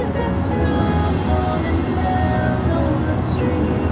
Is the snow falling down on the street?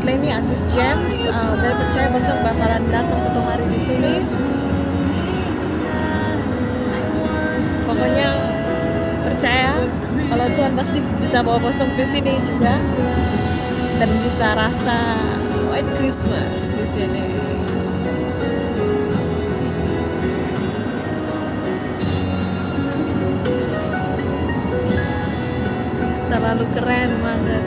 Sahabat Lenny, Agus James, uh, saya percaya besok bakalan datang satu hari di sini. Pokoknya percaya kalau Tuhan pasti bisa bawa kosong ke sini juga dan bisa rasa White Christmas di sini. Terlalu keren banget.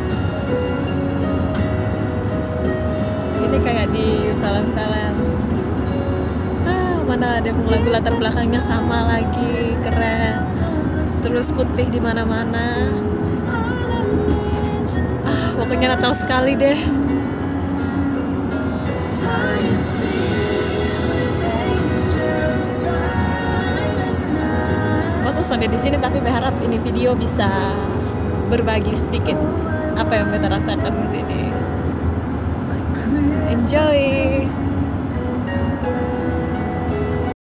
Ini kayak di film-film. Ah, mana ada lagu latar belakangnya sama lagi, keren. Terus putih di mana-mana. Ah, pokoknya Natal sekali deh. Masa sampai di sini tapi berharap ini video bisa berbagi sedikit apa yang kita rasakan di sini. Enjoy.